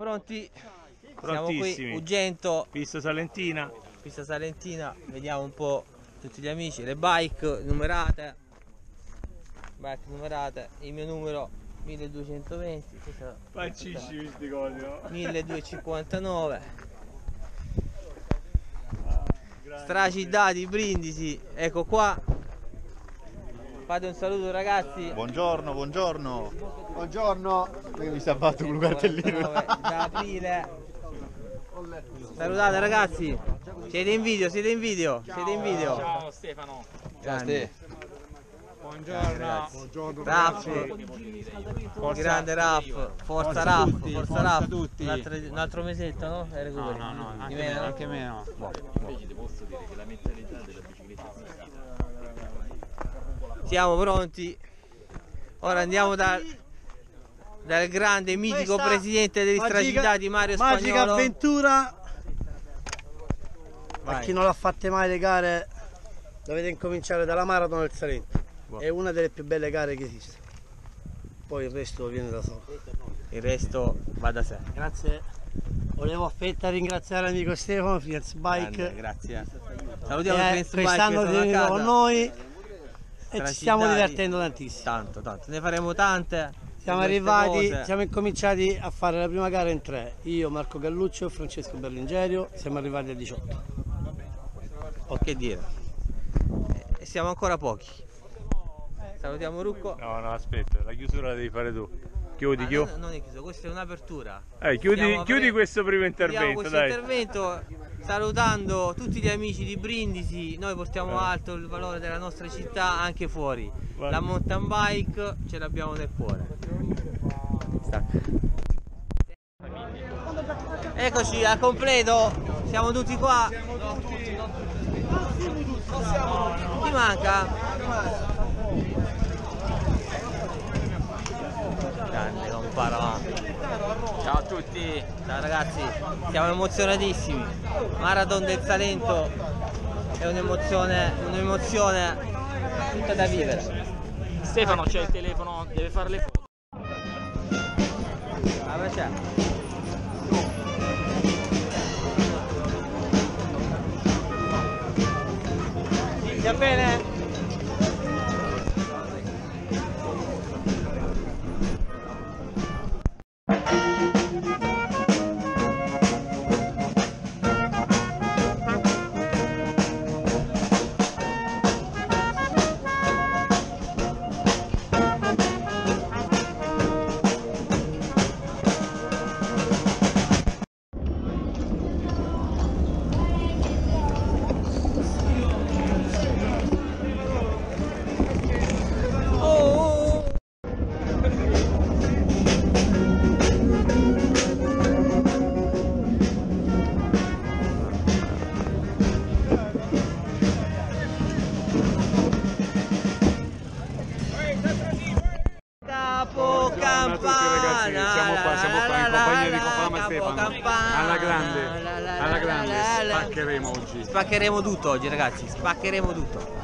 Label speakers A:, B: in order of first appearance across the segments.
A: Pronti? Siamo qui. Ugento,
B: Pista Salentina.
A: pista Salentina, vediamo un po' tutti gli amici, le bike numerate, bike numerate, il mio numero 1220, questa-
B: Paccissimi sti cosi, no?
A: 1259, Stracidati, Brindisi, ecco qua, fate un saluto ragazzi,
C: Buongiorno, buongiorno. Buongiorno. Mi sta fatto con un cartellino.
A: 9 d'aprile. Salutate ragazzi, siete in video, siete in video, siete in video.
B: Ciao Stefano.
A: Grande.
B: Buongiorno.
A: Raff, grande Raff, forza Raff, forza Raff. Un altro, un altro mesetto, no? E recuperi.
B: No, no,
A: Di
B: anche
A: meno?
B: meno, anche meno.
A: Siamo pronti. Ora andiamo dal, dal grande mitico
D: Questa
A: presidente degli
D: magica-
A: stracitati Mario
D: Magica
A: Spagnolo.
D: avventura. A
A: Vai.
D: chi non l'ha fatte mai le gare, dovete incominciare dalla Marathon del Salento. È una delle più belle gare che esiste. Poi il resto viene da solo.
A: Il resto va da sé.
D: Grazie. Volevo affetta ringraziare l'amico Stefano,
A: Grande,
D: Bike.
A: grazie. Salutiamo
D: è
A: Friends Bike
D: quest'anno
A: a
D: con noi e ci stiamo divertendo tantissimo.
A: Tanto, tanto. Ne faremo tante.
D: Siamo arrivati,
A: cose.
D: siamo incominciati a fare la prima gara in tre. Io, Marco Galluccio e Francesco Berlingerio. Siamo arrivati a 18.
A: O che dire. E siamo ancora pochi. Salutiamo Rucco.
B: No, no, aspetta, la chiusura la devi fare tu. Chiudi,
A: Ah,
B: chiudi.
A: non, non è chiuso, questa è un'apertura.
B: Eh, chiudi, chiudi questo primo intervento,
A: questo
B: dai.
A: intervento salutando tutti gli amici di Brindisi. Noi portiamo
B: Eh.
A: alto il valore della nostra città anche fuori. La mountain bike ce l'abbiamo nel cuore. Eccoci al completo, siamo tutti qua. Chi manca? Grande comparo. Ciao a tutti. Ciao ragazzi, siamo emozionatissimi. Marathon del Salento è un'emozione, un'emozione tutta da vivere.
E: Stefano c'è il telefono, deve fare le foto.
A: Ah, ma c'è. Va bene?
B: Spaccheremo
A: tutto oggi ragazzi, spaccheremo tutto.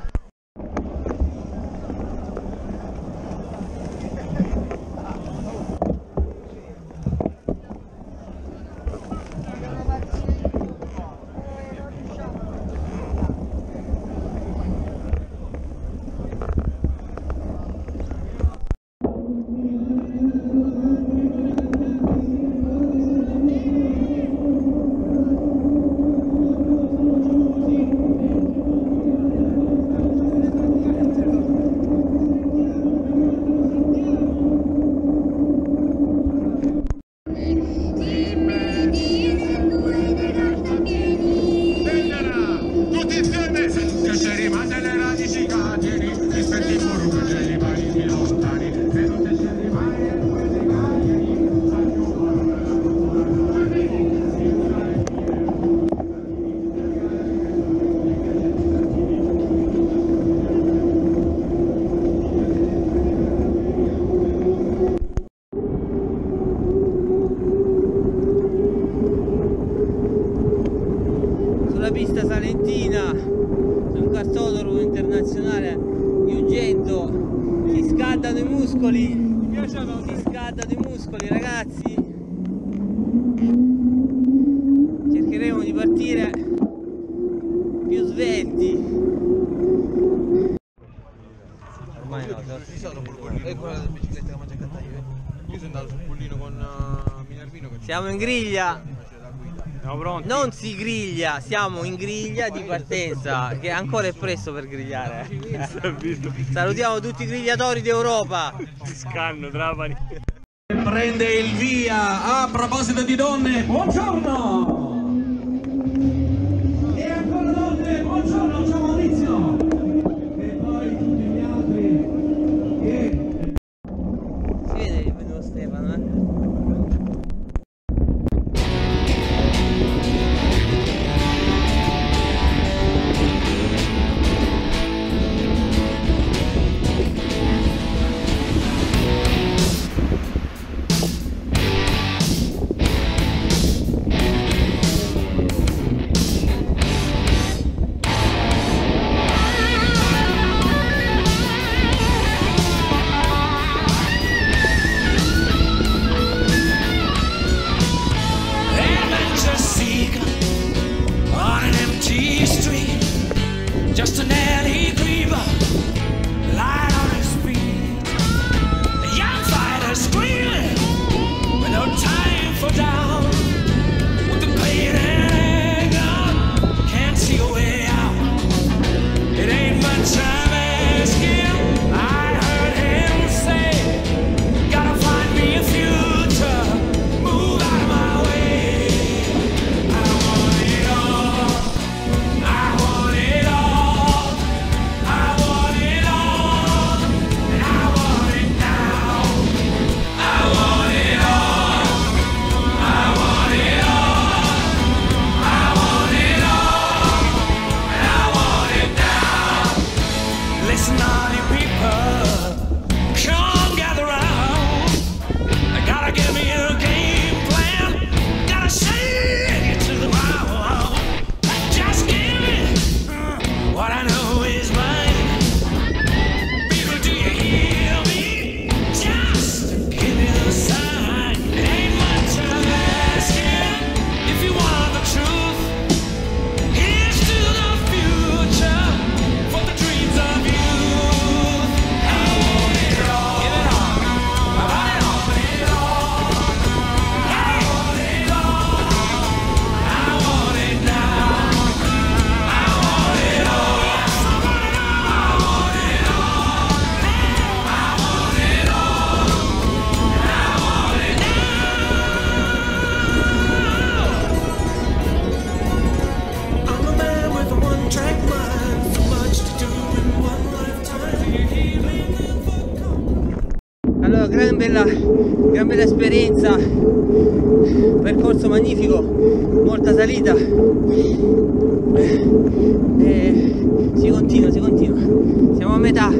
A: cercheremo di partire più svelti ormai no, cioè,
C: ci sono polpolino è quella della bicicletta che mangia cattaglio eh? io sono andato sul pollino con uh, Minervino
A: siamo in griglia
E: no,
A: non si griglia, siamo in griglia di partenza, che ancora è presto per grigliare. Salutiamo tutti i grigliatori d'Europa.
E: Scanno, Trapani.
F: Prende il via, a proposito di donne, buongiorno!
A: discesa percorso magnifico molta salita. E si continua si continua. Siamo a metà.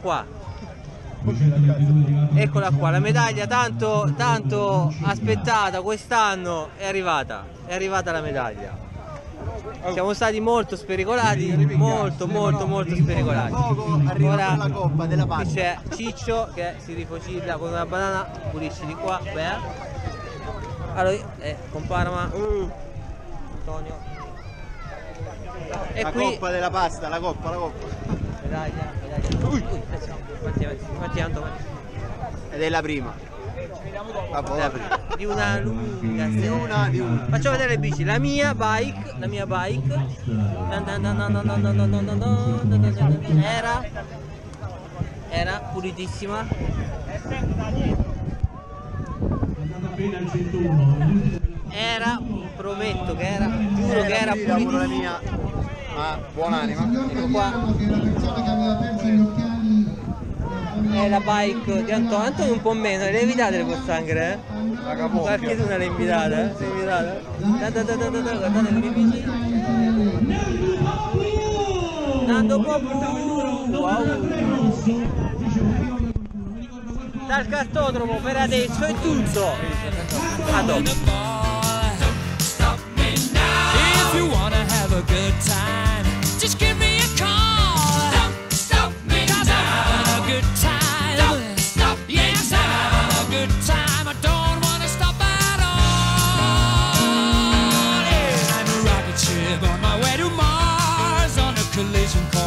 A: Qua. Eccola qua, la medaglia tanto, tanto aspettata quest'anno è arrivata, è arrivata la medaglia. Siamo stati molto spericolati, molto molto molto spericolati. Ora qui c'è Ciccio che si rifocilla con una banana, pulisci di qua, beh. Allora, eh, con Parma, Antonio. E
G: La
A: qui
G: coppa della pasta, la coppa, la coppa
A: medaglia, medaglia. Ui. Ui, quanti, quanti hanno
G: Ed è la prima. Ci
A: vediamo dopo. Prima. Di una lunga
G: di una, di una.
A: Facciamo vedere le bici, la mia bike, la mia bike. Era era pulitissima. Era, prometto che era, giuro era
G: che era
A: pulitissima.
G: Ma buonanima.
A: Ecco qua. È la bike di Antonio, Antonio un po' meno, le invitate le pozzanghere, eh? Qualche una le invitate, eh? Sei invitata? Da, da, da, da, da, da, guardate le mie bici. Nando Popu, wow. Dal cartodromo per adesso è tutto. A dopo.
F: 泪尽